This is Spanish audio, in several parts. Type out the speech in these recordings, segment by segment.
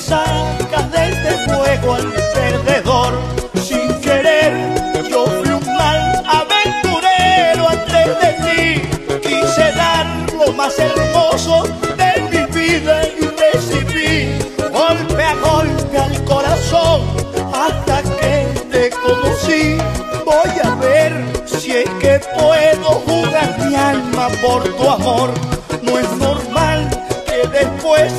Saca de este fuego al perdedor. Sin querer, yo fui un mal aventurero antes de ti. Quise dar lo más hermoso de mi vida y recibí golpe a golpe al corazón hasta que te conocí. Voy a ver si es que puedo jugar mi alma por tu amor. No es normal que después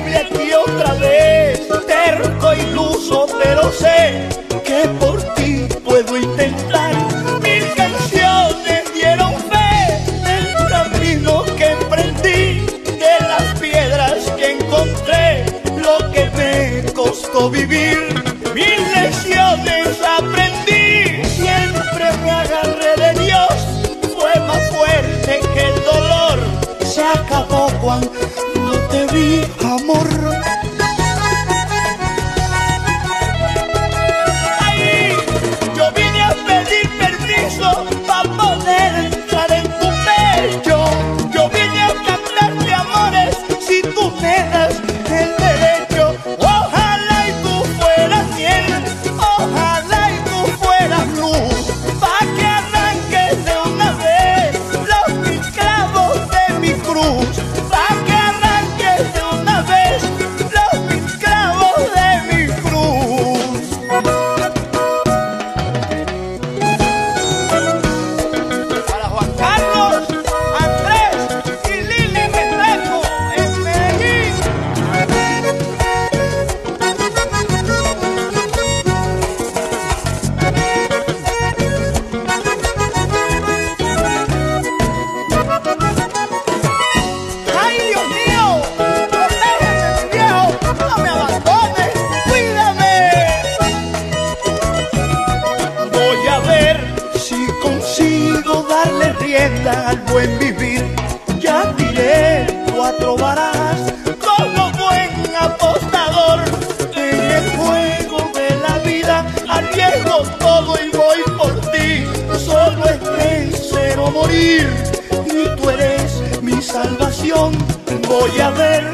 aquí otra vez. Terco iluso, pero sé que por ti puedo intentar. Mil canciones dieron fe del camino que emprendí, de las piedras que encontré, lo que me costó vivir. Mil lecciones aprendí, siempre me agarré de Dios, fue más fuerte que el dolor. Se acabó cuando rienda al buen vivir. Ya tiré cuatro barajas como buen apostador. En el juego de la vida arriesgo todo y voy por ti. Solo es vencer o morir y tú eres mi salvación. Voy a ver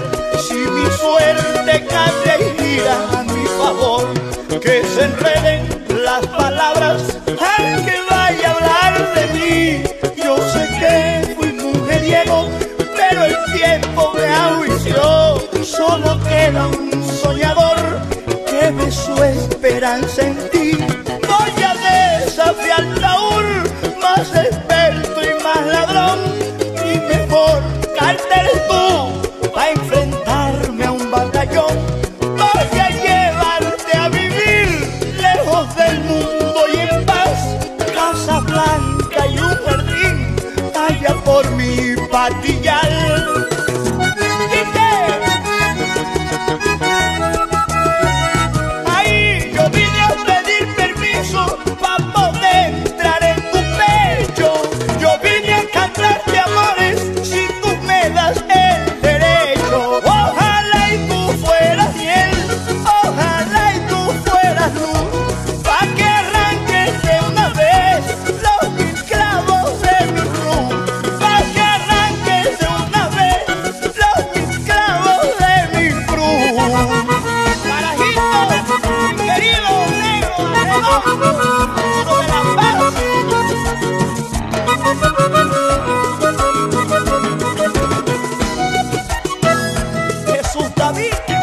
si mi suerte cambia y gira a mi favor. Que se enreden las palabras al que vaya a hablar de mí. Pero el tiempo me ahuició. Solo queda un soñador que ve su esperanza en ti. Voy a desafiar Raúl, más experto y más ladrón, y mejor cártel tú, a enfrentarme a un batallón. Voy a llevarte a vivir lejos del mundo y en paz, casa blanca y Bobby.